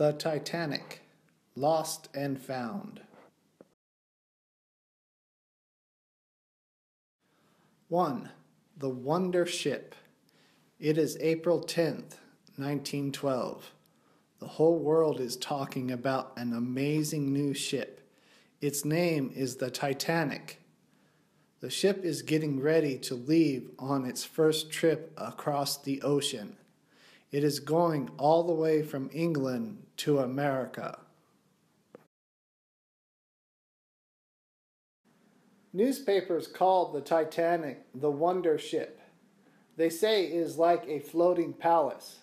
The Titanic Lost and Found. 1. The Wonder Ship. It is April 10th, 1912. The whole world is talking about an amazing new ship. Its name is the Titanic. The ship is getting ready to leave on its first trip across the ocean. It is going all the way from England to America. Newspapers called the Titanic the Wonder Ship. They say it is like a floating palace.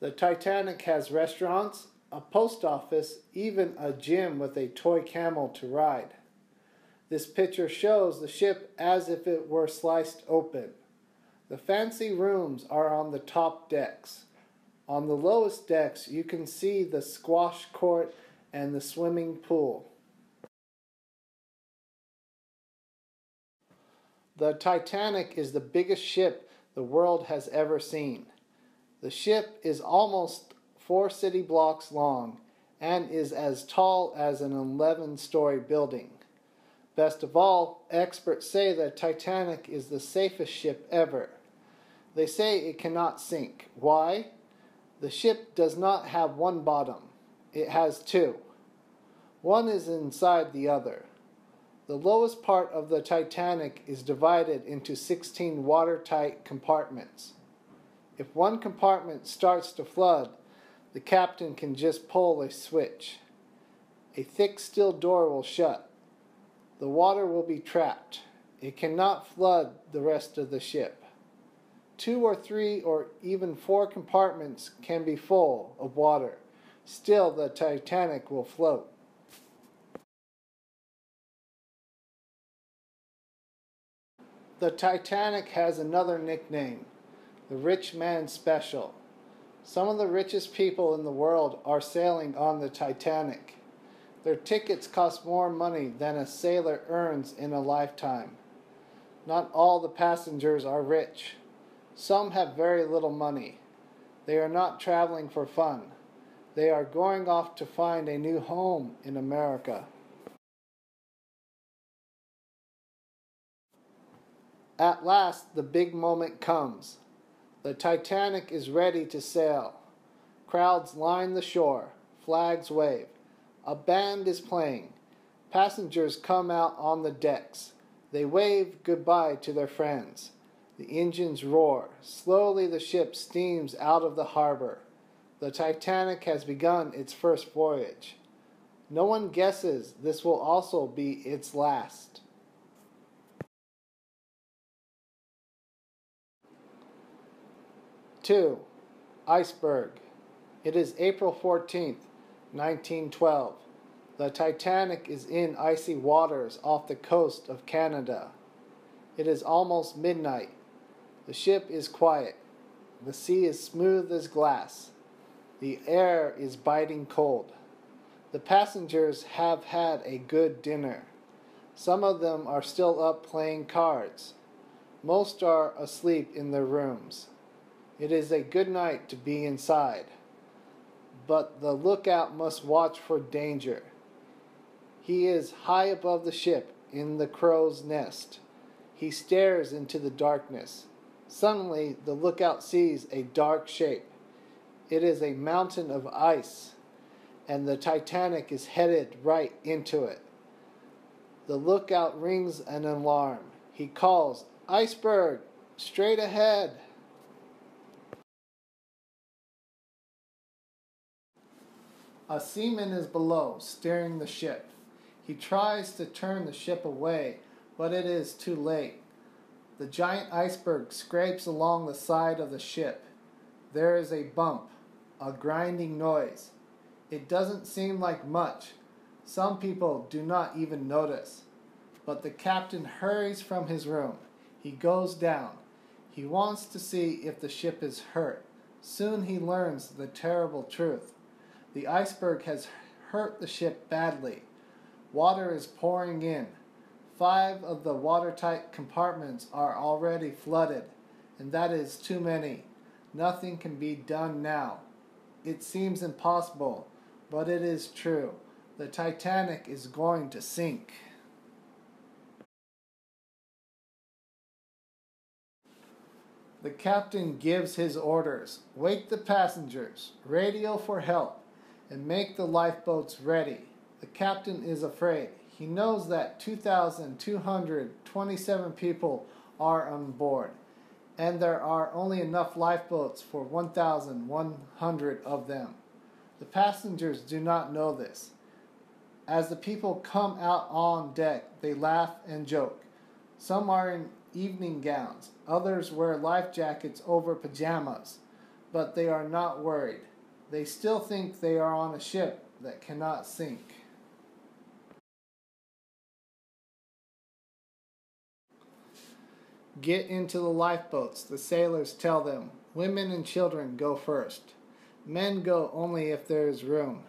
The Titanic has restaurants, a post office, even a gym with a toy camel to ride. This picture shows the ship as if it were sliced open. The fancy rooms are on the top decks. On the lowest decks, you can see the squash court and the swimming pool. The Titanic is the biggest ship the world has ever seen. The ship is almost four city blocks long and is as tall as an 11 story building. Best of all, experts say the Titanic is the safest ship ever. They say it cannot sink. Why? The ship does not have one bottom, it has two. One is inside the other. The lowest part of the Titanic is divided into 16 watertight compartments. If one compartment starts to flood, the captain can just pull a switch. A thick steel door will shut. The water will be trapped. It cannot flood the rest of the ship. Two or three or even four compartments can be full of water. Still, the Titanic will float. The Titanic has another nickname, the Rich Man Special. Some of the richest people in the world are sailing on the Titanic. Their tickets cost more money than a sailor earns in a lifetime. Not all the passengers are rich. Some have very little money. They are not traveling for fun. They are going off to find a new home in America. At last, the big moment comes. The Titanic is ready to sail. Crowds line the shore. Flags wave. A band is playing. Passengers come out on the decks. They wave goodbye to their friends. The engines roar. Slowly the ship steams out of the harbor. The Titanic has begun its first voyage. No one guesses this will also be its last. Two, iceberg. It is April 14th, 1912. The Titanic is in icy waters off the coast of Canada. It is almost midnight. The ship is quiet. The sea is smooth as glass. The air is biting cold. The passengers have had a good dinner. Some of them are still up playing cards. Most are asleep in their rooms. It is a good night to be inside. But the lookout must watch for danger. He is high above the ship in the crow's nest. He stares into the darkness. Suddenly, the lookout sees a dark shape. It is a mountain of ice, and the Titanic is headed right into it. The lookout rings an alarm. He calls, Iceberg, straight ahead. A seaman is below, steering the ship. He tries to turn the ship away, but it is too late. The giant iceberg scrapes along the side of the ship. There is a bump, a grinding noise. It doesn't seem like much. Some people do not even notice. But the captain hurries from his room. He goes down. He wants to see if the ship is hurt. Soon he learns the terrible truth. The iceberg has hurt the ship badly. Water is pouring in. Five of the watertight compartments are already flooded, and that is too many. Nothing can be done now. it seems impossible, but it is true. The Titanic is going to sink. The captain gives his orders wake the passengers, radio for help, and make the lifeboats ready. The captain is afraid. He knows that 2,227 people are on board, and there are only enough lifeboats for 1,100 of them. The passengers do not know this. As the people come out on deck, they laugh and joke. Some are in evening gowns, others wear life jackets over pajamas, but they are not worried. They still think they are on a ship that cannot sink. Get into the lifeboats, the sailors tell them. Women and children go first. Men go only if there is room.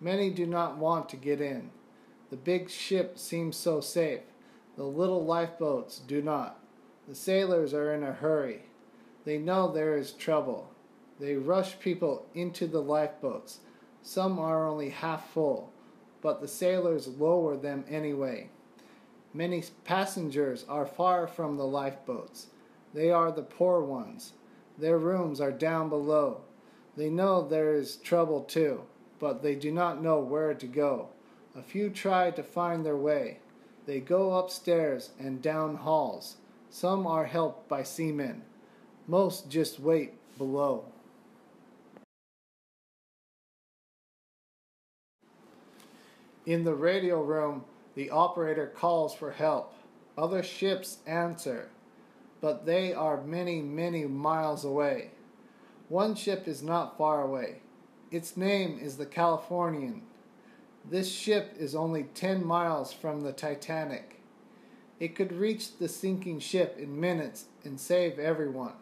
Many do not want to get in. The big ship seems so safe. The little lifeboats do not. The sailors are in a hurry. They know there is trouble. They rush people into the lifeboats. Some are only half full, but the sailors lower them anyway. Many passengers are far from the lifeboats. They are the poor ones. Their rooms are down below. They know there is trouble too, but they do not know where to go. A few try to find their way. They go upstairs and down halls. Some are helped by seamen. Most just wait below. In the radio room, the operator calls for help. Other ships answer, but they are many, many miles away. One ship is not far away. Its name is the Californian. This ship is only 10 miles from the Titanic. It could reach the sinking ship in minutes and save everyone.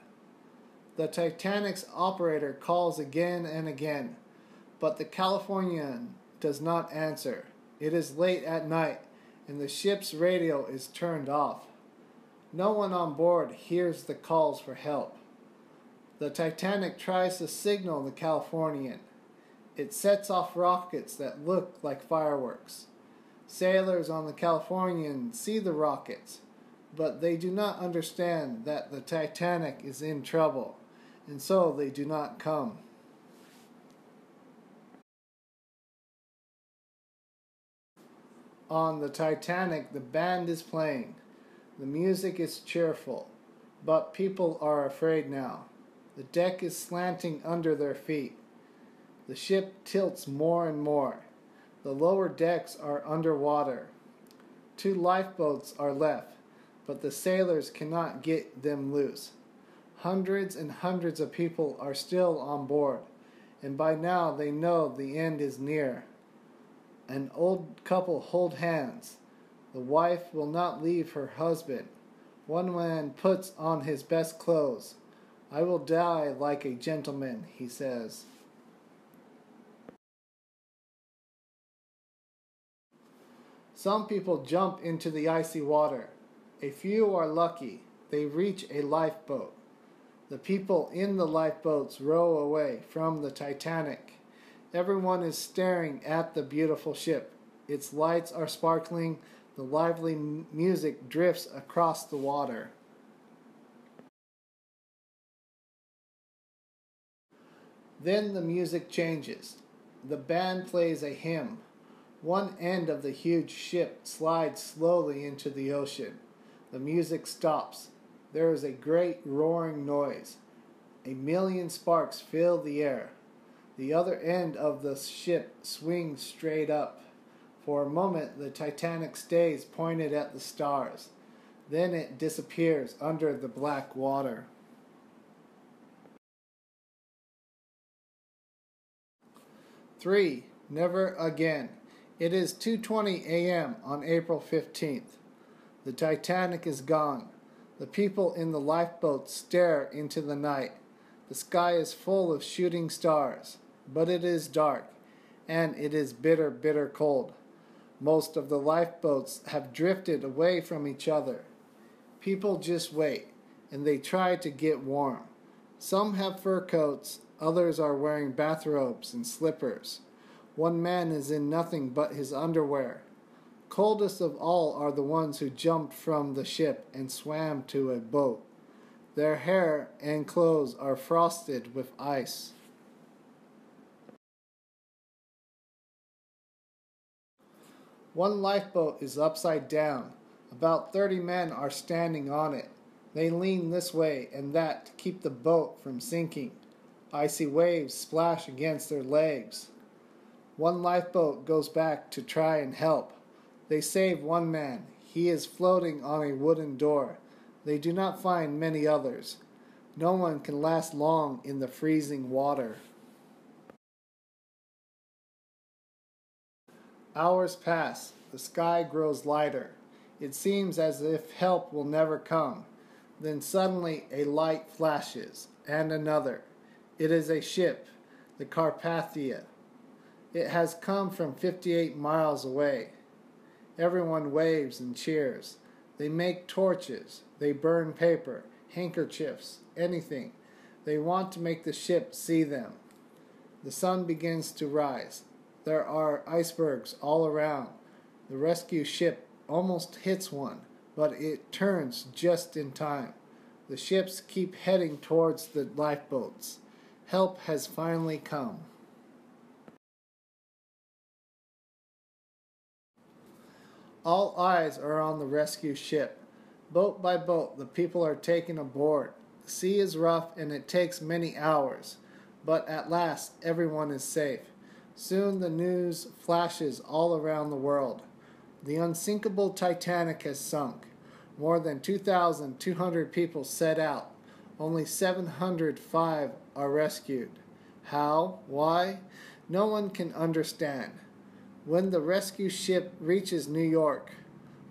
The Titanic's operator calls again and again, but the Californian does not answer. It is late at night, and the ship's radio is turned off. No one on board hears the calls for help. The Titanic tries to signal the Californian. It sets off rockets that look like fireworks. Sailors on the Californian see the rockets, but they do not understand that the Titanic is in trouble, and so they do not come. On the Titanic, the band is playing. The music is cheerful, but people are afraid now. The deck is slanting under their feet. The ship tilts more and more. The lower decks are underwater. Two lifeboats are left, but the sailors cannot get them loose. Hundreds and hundreds of people are still on board, and by now they know the end is near. An old couple hold hands. The wife will not leave her husband. One man puts on his best clothes. I will die like a gentleman, he says. Some people jump into the icy water. A few are lucky. They reach a lifeboat. The people in the lifeboats row away from the Titanic. Everyone is staring at the beautiful ship. Its lights are sparkling. The lively music drifts across the water. Then the music changes. The band plays a hymn. One end of the huge ship slides slowly into the ocean. The music stops. There is a great roaring noise. A million sparks fill the air. The other end of the ship swings straight up. For a moment, the Titanic stays pointed at the stars. Then it disappears under the black water. Three, never again. It is 2:20 a.m. on April 15th. The Titanic is gone. The people in the lifeboats stare into the night. The sky is full of shooting stars but it is dark, and it is bitter, bitter cold. Most of the lifeboats have drifted away from each other. People just wait, and they try to get warm. Some have fur coats, Others are wearing bathrobes and slippers. One man is in nothing but his underwear. Coldest of all are the ones who jumped from the ship and swam to a boat. Their hair and clothes are frosted with ice. One lifeboat is upside down. About 30 men are standing on it. They lean this way and that to keep the boat from sinking. Icy waves splash against their legs. One lifeboat goes back to try and help. They save one man. He is floating on a wooden door. They do not find many others. No one can last long in the freezing water. Hours pass. The sky grows lighter. It seems as if help will never come. Then suddenly a light flashes, and another. It is a ship, the Carpathia. It has come from 58 miles away. Everyone waves and cheers. They make torches. They burn paper, handkerchiefs, anything. They want to make the ship see them. The sun begins to rise. There are icebergs all around. The rescue ship almost hits one, but it turns just in time. The ships keep heading towards the lifeboats. Help has finally come. All eyes are on the rescue ship. Boat by boat, the people are taken aboard. The sea is rough and it takes many hours, but at last everyone is safe. Soon the news flashes all around the world. The unsinkable Titanic has sunk. More than 2,200 people set out. Only 705 are rescued. How? Why? No one can understand. When the rescue ship reaches New York,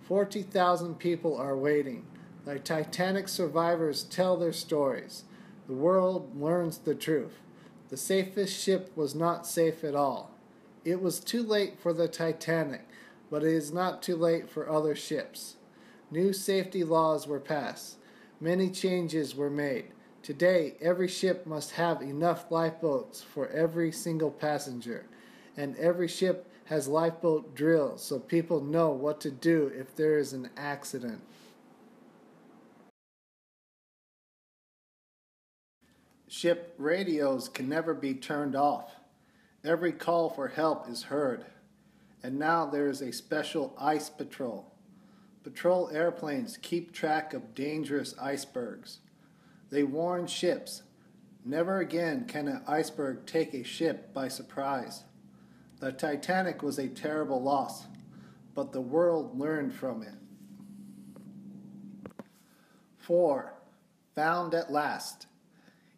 40,000 people are waiting. The Titanic survivors tell their stories. The world learns the truth. The safest ship was not safe at all. It was too late for the Titanic, but it is not too late for other ships. New safety laws were passed. Many changes were made. Today, every ship must have enough lifeboats for every single passenger, and every ship has lifeboat drills so people know what to do if there is an accident. Ship radios can never be turned off. Every call for help is heard. And now there is a special ice patrol. Patrol airplanes keep track of dangerous icebergs. They warn ships never again can an iceberg take a ship by surprise. The Titanic was a terrible loss, but the world learned from it. 4. Found at last.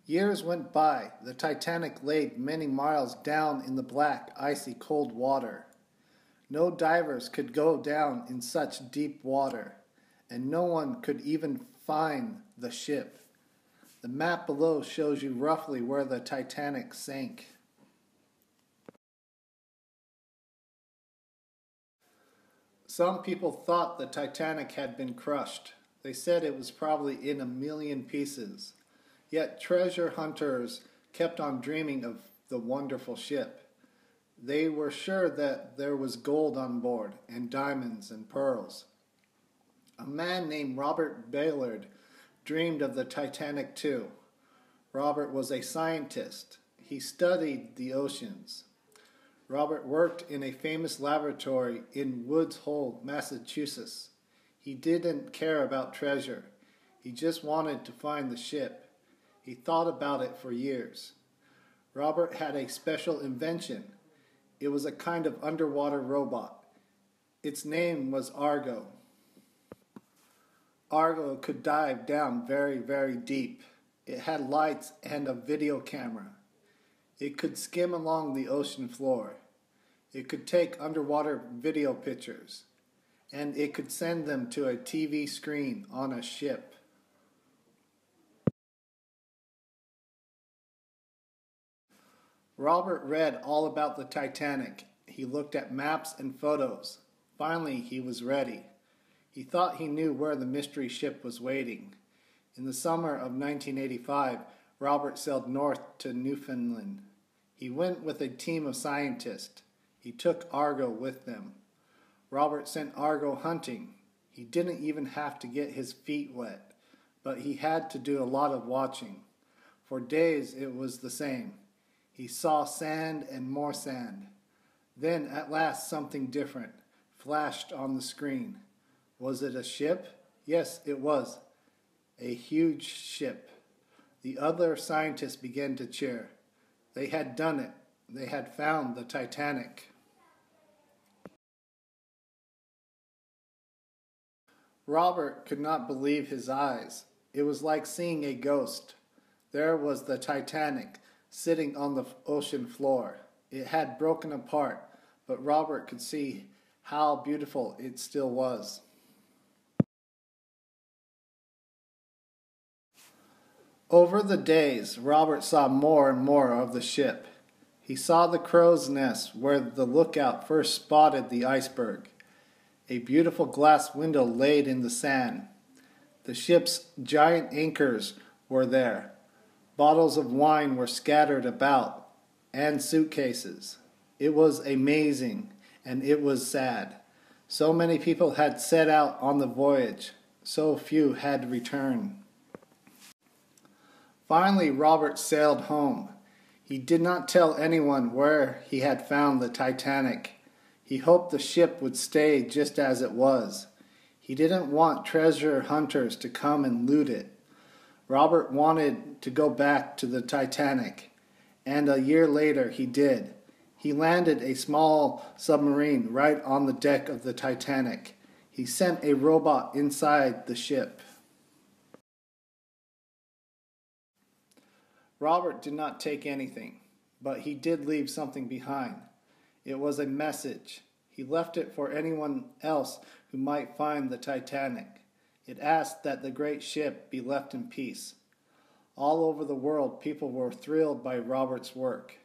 Years went by. The Titanic lay many miles down in the black, icy cold water. No divers could go down in such deep water, and no one could even find the ship. The map below shows you roughly where the Titanic sank. Some people thought the Titanic had been crushed. They said it was probably in a million pieces. Yet treasure hunters kept on dreaming of the wonderful ship. They were sure that there was gold on board, and diamonds and pearls. A man named Robert Ballard dreamed of the Titanic too. Robert was a scientist. He studied the oceans. Robert worked in a famous laboratory in Woods Hole, Massachusetts. He didn't care about treasure. He just wanted to find the ship. He thought about it for years. Robert had a special invention. It was a kind of underwater robot. Its name was Argo. Argo could dive down very, very deep. It had lights and a video camera. It could skim along the ocean floor. It could take underwater video pictures, and it could send them to a TV screen on a ship. Robert read all about the Titanic. He looked at maps and photos. Finally, he was ready. He thought he knew where the mystery ship was waiting. In the summer of 1985, Robert sailed north to Newfoundland. He went with a team of scientists. He took Argo with them. Robert sent Argo hunting. He didn't even have to get his feet wet, but he had to do a lot of watching. For days it was the same. He saw sand and more sand. Then at last something different flashed on the screen. Was it a ship? Yes, it was. A huge ship. The other scientists began to cheer. They had done it. They had found the Titanic. Robert could not believe his eyes. It was like seeing a ghost. There was the Titanic sitting on the ocean floor. It had broken apart, but Robert could see how beautiful it still was. Over the days, Robert saw more and more of the ship. He saw the crow's nest where the lookout first spotted the iceberg, a beautiful glass window laid in the sand. The ship's giant anchors were there. Bottles of wine were scattered about, and suitcases. It was amazing, and it was sad. So many people had set out on the voyage, so few had returned. Finally, Robert sailed home. He did not tell anyone where he had found the Titanic. He hoped the ship would stay just as it was. He didn't want treasure hunters to come and loot it. Robert wanted to go back to the Titanic, and a year later he did. He landed a small submarine right on the deck of the Titanic. He sent a robot inside the ship. Robert did not take anything, but he did leave something behind. It was a message. He left it for anyone else who might find the Titanic. It asked that the great ship be left in peace. All over the world, people were thrilled by Robert's work.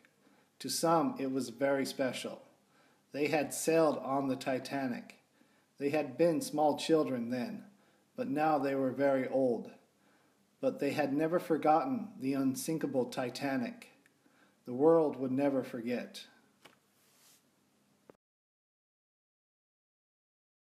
To some, it was very special. They had sailed on the Titanic. They had been small children then, but now they were very old but they had never forgotten the unsinkable Titanic. The world would never forget.